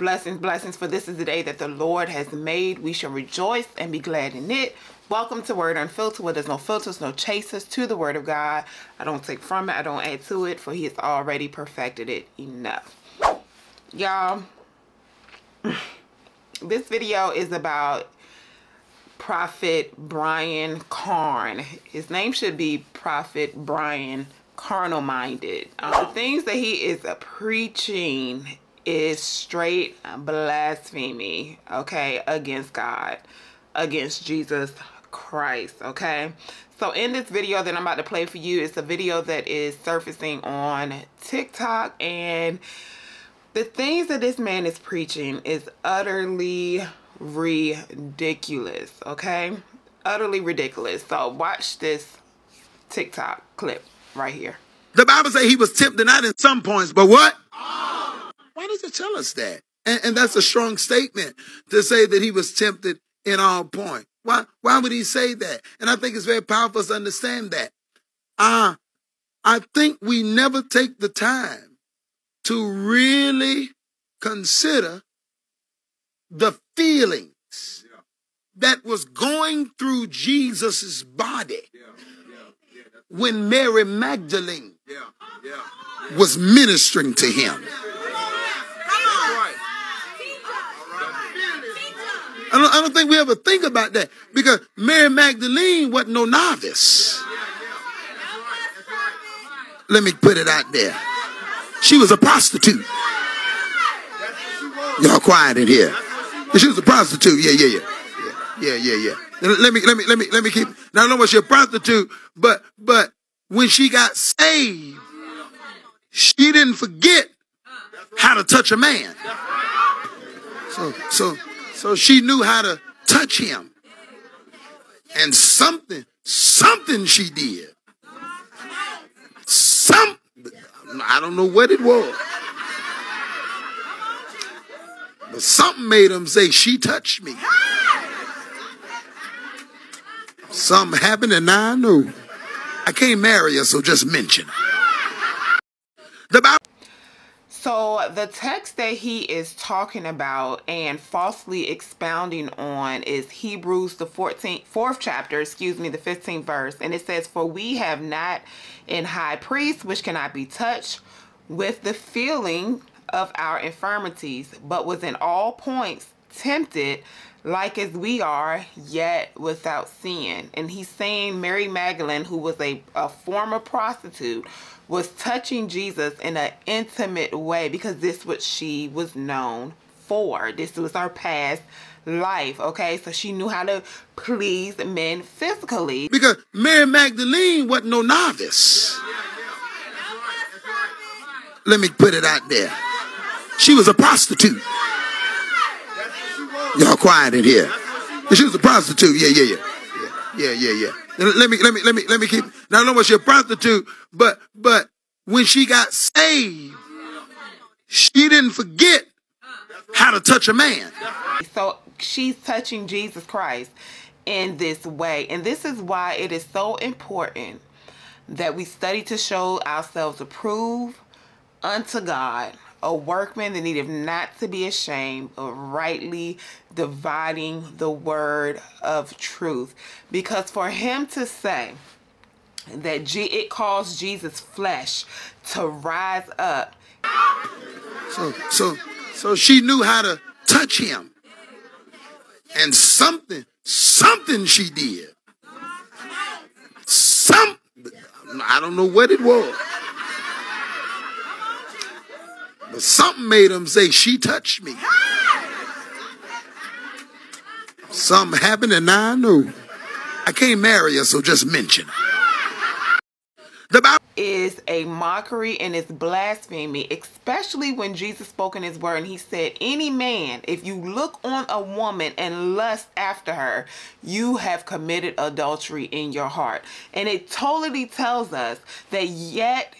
Blessings, blessings, for this is the day that the Lord has made. We shall rejoice and be glad in it. Welcome to Word Unfiltered, where there's no filters, no chasers to the Word of God. I don't take from it, I don't add to it, for He has already perfected it enough. Y'all, this video is about Prophet Brian Carn. His name should be Prophet Brian Carnal Minded. Um, the things that he is preaching is straight blasphemy, okay, against God, against Jesus Christ, okay? So in this video that I'm about to play for you, it's a video that is surfacing on TikTok and the things that this man is preaching is utterly ridiculous, okay? Utterly ridiculous. So watch this TikTok clip right here. The Bible says he was tempted not in some points, but what? Why does it tell us that? And, and that's a strong statement to say that he was tempted in all point. Why, why would he say that? And I think it's very powerful to understand that. Uh, I think we never take the time to really consider the feelings that was going through Jesus's body when Mary Magdalene was ministering to him. I don't, I don't think we ever think about that because Mary Magdalene wasn't no novice. Let me put it out there. She was a prostitute. Y'all quiet in here. She was a prostitute. Yeah, yeah, yeah. Yeah, yeah, yeah. Let me, let me, let me, let me keep. Now, don't know what she's a prostitute, but, but when she got saved, she didn't forget how to touch a man. So, so, so she knew how to touch him. And something, something she did. Some, I don't know what it was. But something made him say, she touched me. Something happened and now I know. I can't marry her, so just mention her. The Bible the text that he is talking about and falsely expounding on is Hebrews the 14th fourth chapter, excuse me, the 15th verse. And it says, For we have not in high priest which cannot be touched with the feeling of our infirmities, but was in all points tempted like as we are, yet without sin. And he's saying Mary Magdalene, who was a, a former prostitute, was touching Jesus in an intimate way because this what she was known for. This was her past life, okay? So she knew how to please men physically. Because Mary Magdalene wasn't no novice. Let me put it out there. She was a prostitute. Y'all quiet in here. She was a prostitute. Yeah, yeah, yeah. Yeah, yeah, yeah. Let me, let me, let me, let me keep. Now, I know she's a prostitute, but, but when she got saved, she didn't forget how to touch a man. So she's touching Jesus Christ in this way. And this is why it is so important that we study to show ourselves approved unto God a workman that needed not to be ashamed of rightly dividing the word of truth. Because for him to say that G it caused Jesus' flesh to rise up. So so so she knew how to touch him. And something, something she did. Some I don't know what it was. But something made him say, She touched me. Something happened, and now I know. I can't marry her, so just mention her. The Bible is a mockery and it's blasphemy, especially when Jesus spoke in his word and he said, Any man, if you look on a woman and lust after her, you have committed adultery in your heart. And it totally tells us that yet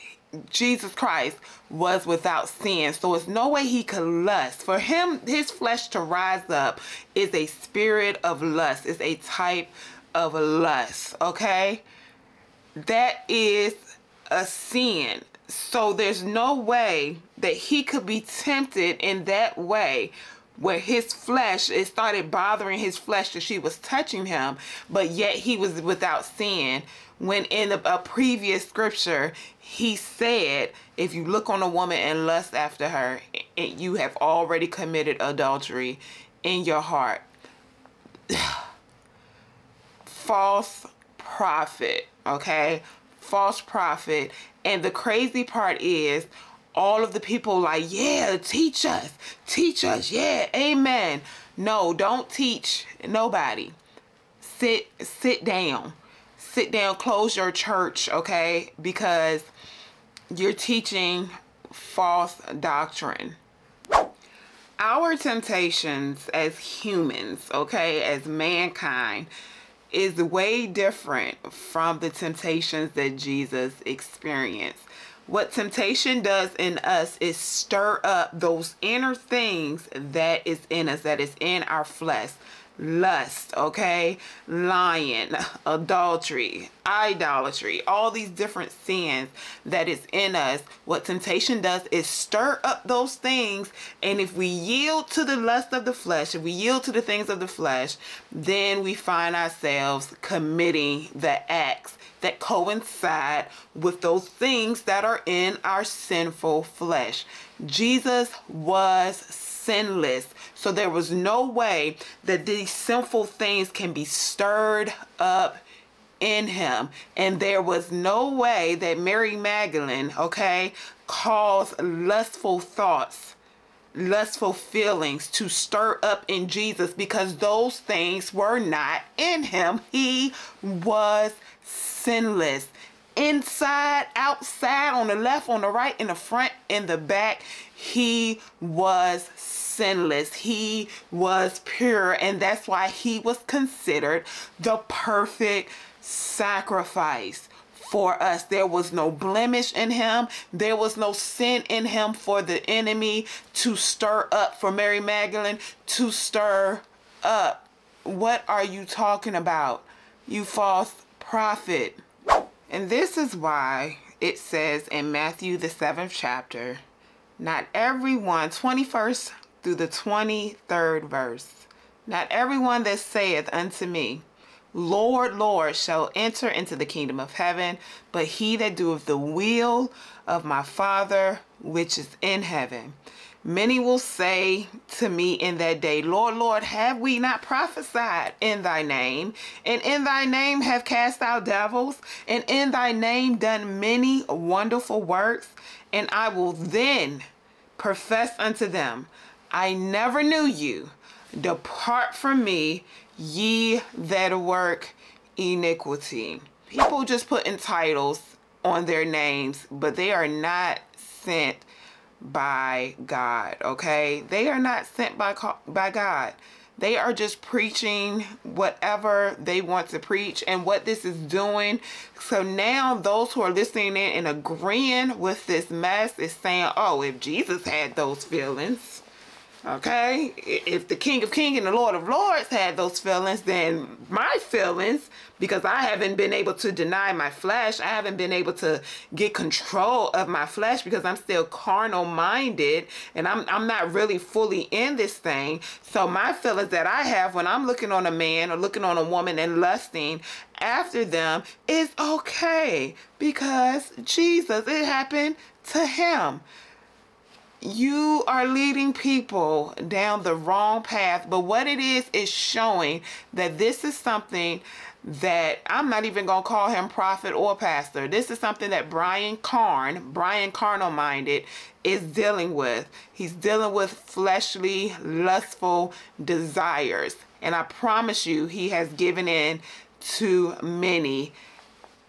Jesus Christ was without sin. So it's no way he could lust. For him, his flesh to rise up is a spirit of lust. It's a type of lust. Okay? That is a sin. So there's no way that he could be tempted in that way where his flesh it started bothering his flesh that she was touching him but yet he was without sin when in a, previous scripture he said if you look on a woman and lust after her you have already committed adultery in your heart false prophet okay false prophet and the crazy part is all of the people like, yeah, teach us, teach us, yeah, amen. No, don't teach nobody. Sit, sit down, sit down, close your church, okay? Because you're teaching false doctrine. Our temptations as humans, okay, as mankind, is way different from the temptations that Jesus experienced. What temptation does in us is stir up those inner things that is in us, that is in our flesh. Lust, okay? Lying, adultery, idolatry, all these different sins that is in us. What temptation does is stir up those things. And if we yield to the lust of the flesh, if we yield to the things of the flesh, then we find ourselves committing the acts that coincide with those things that are in our sinful flesh. Jesus was sinless. So there was no way that these sinful things can be stirred up in him. And there was no way that Mary Magdalene, okay, caused lustful thoughts, lustful feelings to stir up in Jesus because those things were not in him. He was sinless. Inside, outside, on the left, on the right, in the front, in the back, he was sinless. He was pure, and that's why he was considered the perfect sacrifice for us. There was no blemish in him. There was no sin in him for the enemy to stir up, for Mary Magdalene to stir up. What are you talking about, you false prophet. And this is why it says in Matthew, the seventh chapter, not everyone, 21st through the 23rd verse, not everyone that saith unto me, Lord, Lord, shall enter into the kingdom of heaven, but he that doeth the will of my Father which is in heaven. Many will say to me in that day, Lord, Lord, have we not prophesied in thy name? And in thy name have cast out devils? And in thy name done many wonderful works? And I will then profess unto them, I never knew you. Depart from me, ye that work iniquity. People just putting titles on their names, but they are not sent by God, okay? They are not sent by, by God. They are just preaching whatever they want to preach and what this is doing. So now those who are listening in and agreeing with this mess is saying, oh, if Jesus had those feelings, Okay? If the King of Kings and the Lord of Lords had those feelings, then my feelings, because I haven't been able to deny my flesh, I haven't been able to get control of my flesh because I'm still carnal minded and I'm, I'm not really fully in this thing. So my feelings that I have when I'm looking on a man or looking on a woman and lusting after them is okay because Jesus, it happened to him you are leading people down the wrong path. But what it is, is showing that this is something that I'm not even going to call him prophet or pastor. This is something that Brian Carn, Brian Carnal Minded, is dealing with. He's dealing with fleshly, lustful desires. And I promise you, he has given in to many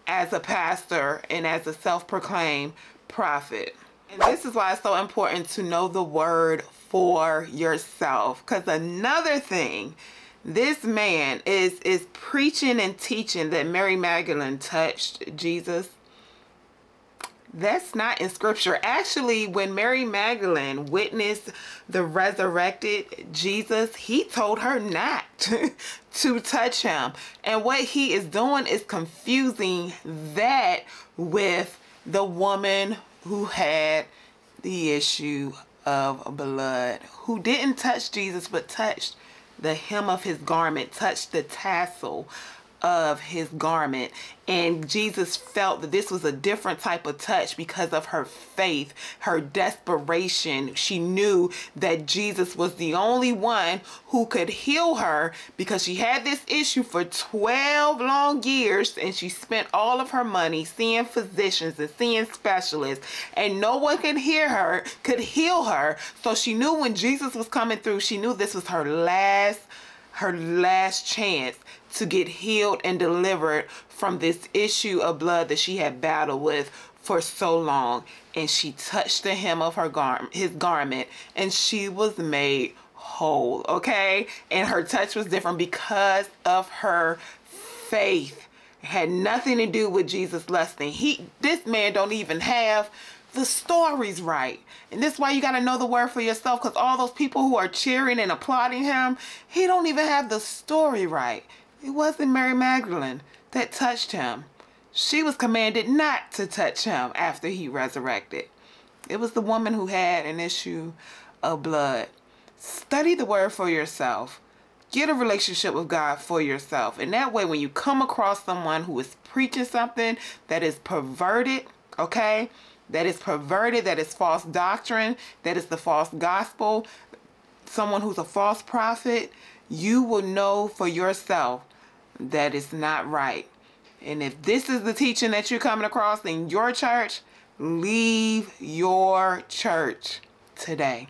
as a pastor and as a self-proclaimed prophet. And this is why it's so important to know the word for yourself. Because another thing, this man is, is preaching and teaching that Mary Magdalene touched Jesus. That's not in scripture. Actually, when Mary Magdalene witnessed the resurrected Jesus, he told her not to touch him. And what he is doing is confusing that with the woman who had the issue of blood, who didn't touch Jesus but touched the hem of his garment, touched the tassel of his garment. And Jesus felt that this was a different type of touch because of her faith, her desperation. She knew that Jesus was the only one who could heal her because she had this issue for 12 long years and she spent all of her money seeing physicians and seeing specialists and no one could hear her, could heal her. So she knew when Jesus was coming through, she knew this was her last her last chance to get healed and delivered from this issue of blood that she had battled with for so long and she touched the hem of her garment his garment and she was made whole okay and her touch was different because of her faith it had nothing to do with Jesus lusting he this man don't even have the story's right. And this is why you got to know the word for yourself because all those people who are cheering and applauding him, he don't even have the story right. It wasn't Mary Magdalene that touched him. She was commanded not to touch him after he resurrected. It was the woman who had an issue of blood. Study the word for yourself. Get a relationship with God for yourself. And that way, when you come across someone who is preaching something that is perverted, okay, that is perverted, that is false doctrine, that is the false gospel, someone who's a false prophet, you will know for yourself that it's not right. And if this is the teaching that you're coming across in your church, leave your church today.